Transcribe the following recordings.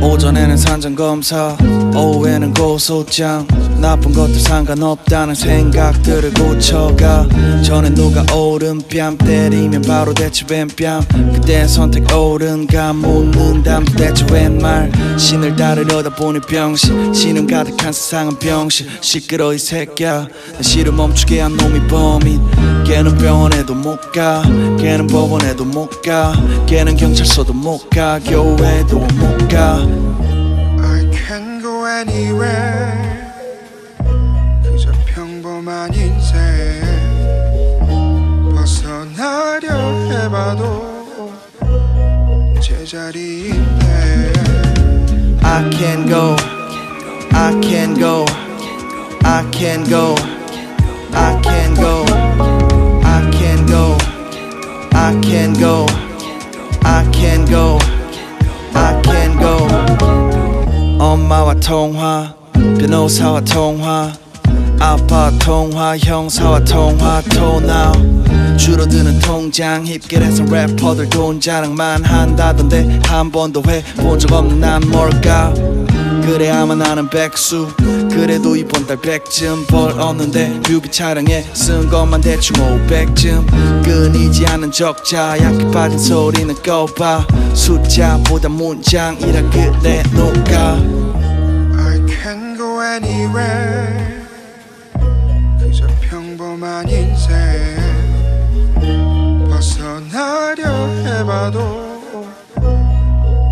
오전에는 산전검사 오후에는 고소장 나쁜 것들 상관없다는 생각들을 고쳐가. 전에 누가 오른뺨 때리면 바로 대체 왼뺨? 그때 선택 옳은가 묻는담 도대체 웬말? 신을 따르려다 보니 병신 신음 가득한 세상은 병신 시끄러 이 새끼야 내 시를 멈추게 한 놈이 범인. 걔는 병원에도 못가 걔는 법원에도 못가 걔는 경찰서도 못가 교회도 못가. I can go anywhere 제자리인데 I can go, I can go, I can go, I can go, I can go, I can go, I can go, I can go. 엄마와 통화, 변호사와 통화, 아빠 통화, 형사와 통화, 토나. 줄어드는 통장 힙길에서 래퍼들 돈 자랑만 한다던데 한 번도 해본 적 없는 난 뭘까? 그래야만 나는 백수. 그래도 이번 달 백쯤 벌 얻는데 뮤비 촬영에 쓴 것만 대충 500쯤. 끊이지 않는 적자 약해 빠진 소리는 꺼봐. 숫자보다 문장이라 그래 누가 평범한 인생. 벗어나려 해봐도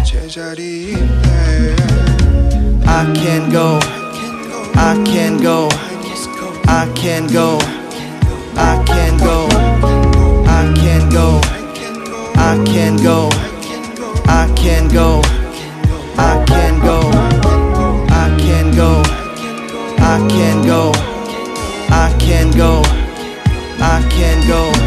제자리인데. I can go I can go. I can go. I can go. I can go. I can go, I can go. I can't go.